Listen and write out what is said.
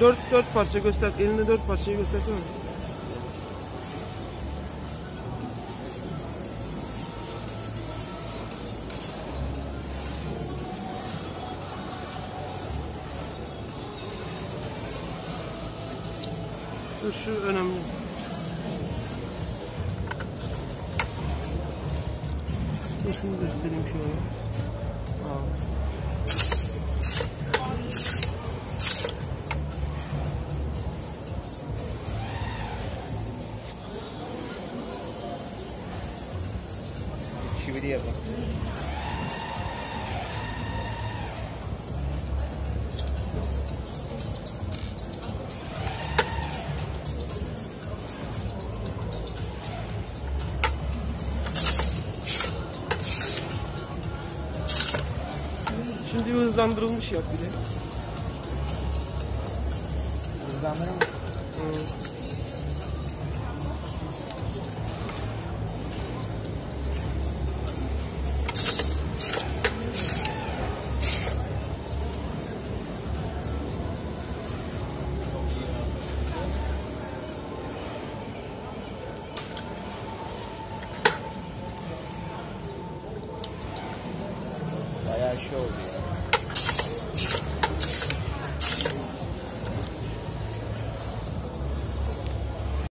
dört, dört parça göster. Elinde dört parçayı göstersene. Dur şu önemli. Dur şunu göstereyim şöyle. Aa. Çivili yapın. Şimdi hızlandırılmış yap bir de. Hızlandırır mı? I showed you.